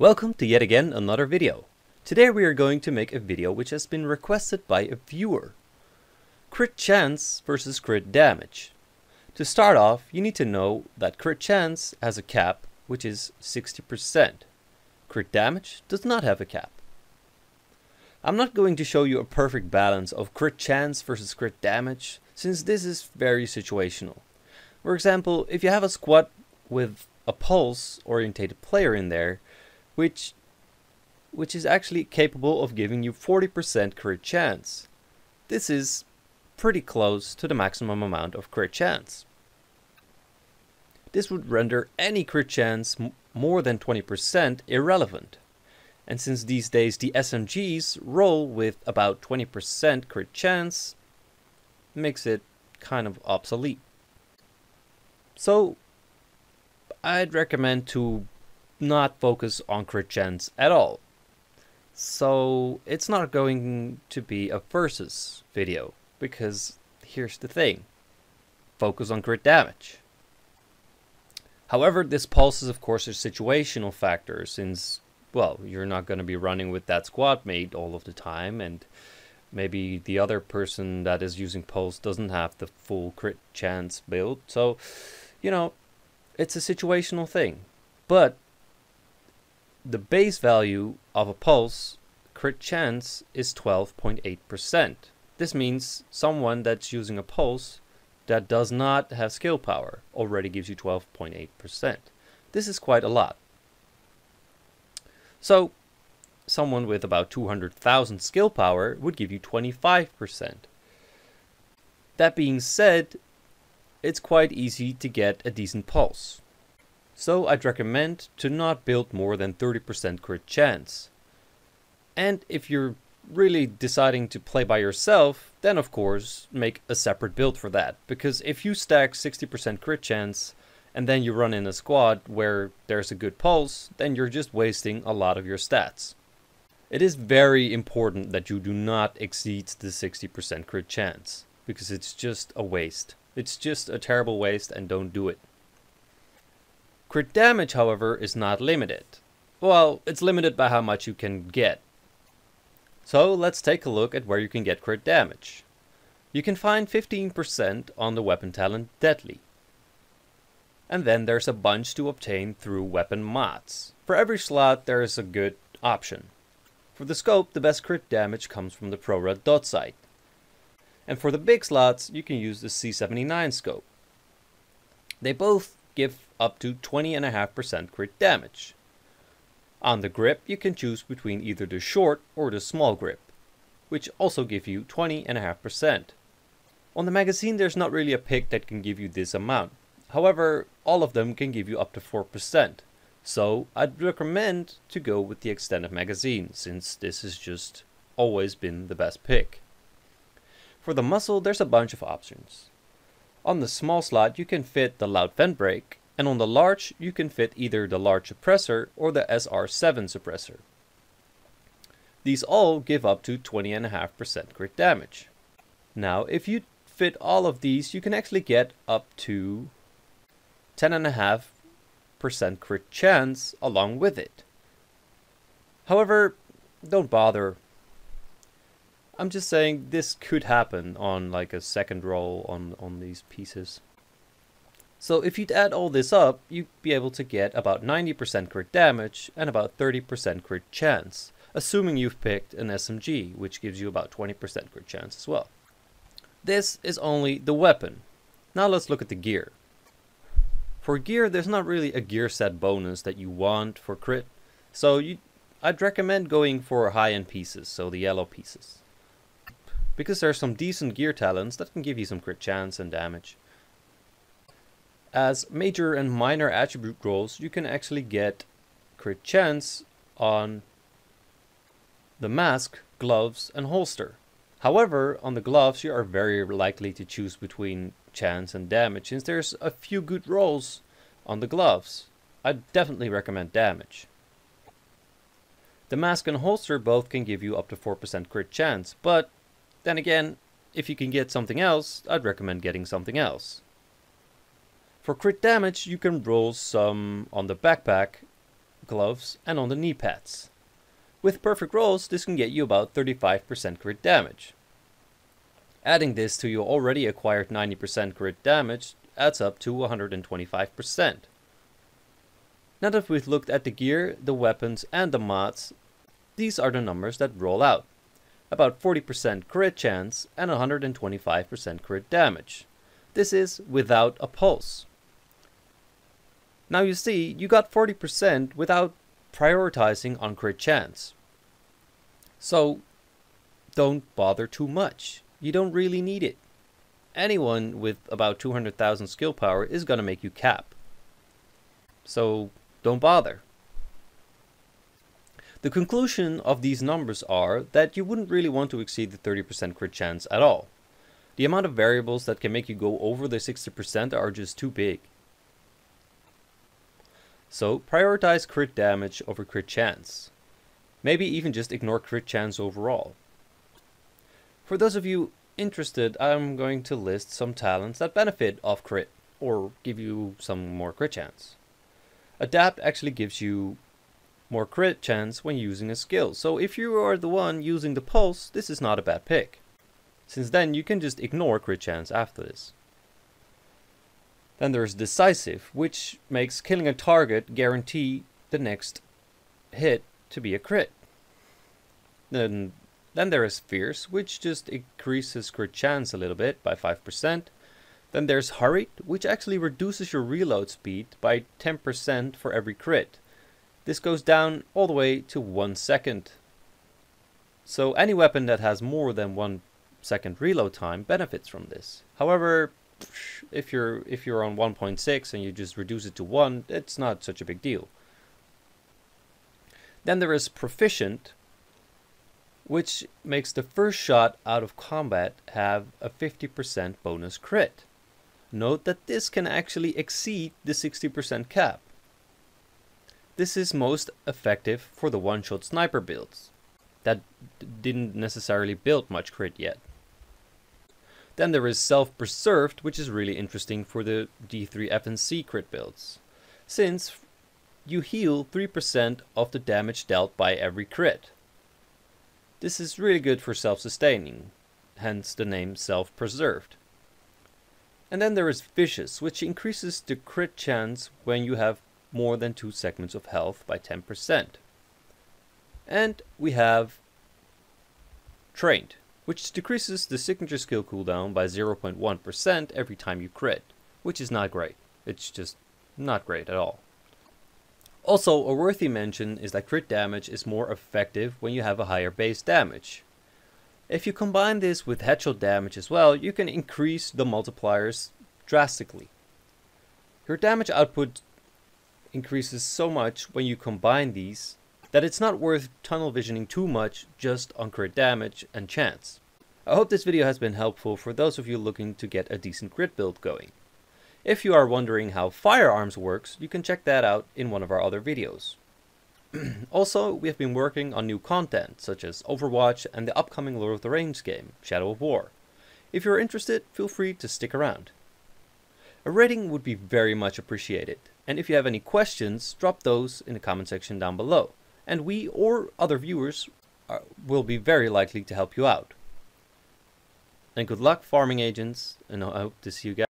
Welcome to yet again another video. Today we are going to make a video which has been requested by a viewer. Crit chance versus crit damage. To start off, you need to know that crit chance has a cap, which is 60%. Crit damage does not have a cap. I'm not going to show you a perfect balance of crit chance versus crit damage, since this is very situational. For example, if you have a squad with a pulse orientated player in there, which which is actually capable of giving you 40% crit chance. This is pretty close to the maximum amount of crit chance. This would render any crit chance more than 20% irrelevant. And since these days the SMGs roll with about 20% crit chance, makes it kind of obsolete. So I'd recommend to not focus on crit chance at all. So it's not going to be a versus video, because here's the thing. Focus on crit damage. However, this pulse is of course a situational factor, since, well, you're not going to be running with that squad mate all of the time, and maybe the other person that is using pulse doesn't have the full crit chance build, so, you know, it's a situational thing. But the base value of a pulse crit chance is 12.8%. This means someone that's using a pulse that does not have skill power already gives you 12.8%. This is quite a lot. So, someone with about 200,000 skill power would give you 25%. That being said, it's quite easy to get a decent pulse. So I'd recommend to not build more than 30% crit chance. And if you're really deciding to play by yourself, then of course make a separate build for that. Because if you stack 60% crit chance and then you run in a squad where there's a good pulse, then you're just wasting a lot of your stats. It is very important that you do not exceed the 60% crit chance, because it's just a waste. It's just a terrible waste and don't do it. Crit damage, however, is not limited. Well, it's limited by how much you can get. So let's take a look at where you can get crit damage. You can find 15% on the weapon talent Deadly. And then there's a bunch to obtain through weapon mods. For every slot there is a good option. For the scope, the best crit damage comes from the ProRed dot sight. And for the big slots, you can use the C79 scope. They both give up to 20.5% crit damage. On the grip, you can choose between either the short or the small grip, which also give you 20.5%. On the magazine, there's not really a pick that can give you this amount. However, all of them can give you up to 4%. So I'd recommend to go with the extended magazine, since this has just always been the best pick. For the muzzle, there's a bunch of options. On the small slot, you can fit the loud vent brake, and on the large, you can fit either the large suppressor or the SR7 suppressor. These all give up to 20.5% crit damage. Now, if you fit all of these, you can actually get up to 10.5% crit chance along with it. However, don't bother I'm just saying this could happen on like a second roll on, on these pieces. So if you'd add all this up, you'd be able to get about 90% crit damage and about 30% crit chance, assuming you've picked an SMG, which gives you about 20% crit chance as well. This is only the weapon. Now let's look at the gear. For gear, there's not really a gear set bonus that you want for crit, so you, I'd recommend going for high-end pieces, so the yellow pieces because there are some decent gear talents that can give you some crit chance and damage. As major and minor attribute rolls, you can actually get crit chance on the mask, gloves, and holster. However, on the gloves, you are very likely to choose between chance and damage, since there's a few good rolls on the gloves. I definitely recommend damage. The mask and holster both can give you up to 4% crit chance, but then again, if you can get something else, I'd recommend getting something else. For crit damage, you can roll some on the backpack, gloves and on the knee pads. With perfect rolls, this can get you about 35% crit damage. Adding this to your already acquired 90% crit damage adds up to 125%. Now that we've looked at the gear, the weapons and the mods, these are the numbers that roll out. About 40% crit chance and 125% crit damage. This is without a pulse. Now you see, you got 40% without prioritizing on crit chance. So, don't bother too much. You don't really need it. Anyone with about 200,000 skill power is going to make you cap. So, don't bother. The conclusion of these numbers are that you wouldn't really want to exceed the 30% crit chance at all. The amount of variables that can make you go over the 60% are just too big. So prioritize crit damage over crit chance. Maybe even just ignore crit chance overall. For those of you interested, I'm going to list some talents that benefit off crit, or give you some more crit chance. Adept actually gives you more crit chance when using a skill, so if you are the one using the pulse, this is not a bad pick. Since then, you can just ignore crit chance after this. Then there's Decisive, which makes killing a target guarantee the next hit to be a crit. Then, then there is Fierce, which just increases crit chance a little bit by 5%. Then there's Hurried, which actually reduces your reload speed by 10% for every crit. This goes down all the way to 1 second. So any weapon that has more than 1 second reload time benefits from this. However, if you're if you're on 1.6 and you just reduce it to 1, it's not such a big deal. Then there is proficient, which makes the first shot out of combat have a 50% bonus crit. Note that this can actually exceed the 60% cap. This is most effective for the one-shot sniper builds that didn't necessarily build much crit yet. Then there is Self-Preserved, which is really interesting for the D3 FNC crit builds, since you heal 3% of the damage dealt by every crit. This is really good for self-sustaining, hence the name Self-Preserved. And then there is Vicious, which increases the crit chance when you have more than 2 segments of health by 10%. And we have Trained, which decreases the signature skill cooldown by 0.1% every time you crit, which is not great. It's just not great at all. Also, a worthy mention is that crit damage is more effective when you have a higher base damage. If you combine this with headshot damage as well, you can increase the multipliers drastically. Your damage output increases so much when you combine these that it's not worth tunnel visioning too much just on crit damage and chance. I hope this video has been helpful for those of you looking to get a decent crit build going. If you are wondering how firearms works, you can check that out in one of our other videos. also, we have been working on new content, such as Overwatch and the upcoming Lord of the Rings game, Shadow of War. If you're interested, feel free to stick around. A rating would be very much appreciated, and if you have any questions, drop those in the comment section down below and we or other viewers are, uh, will be very likely to help you out. And good luck farming agents, and I hope to see you guys.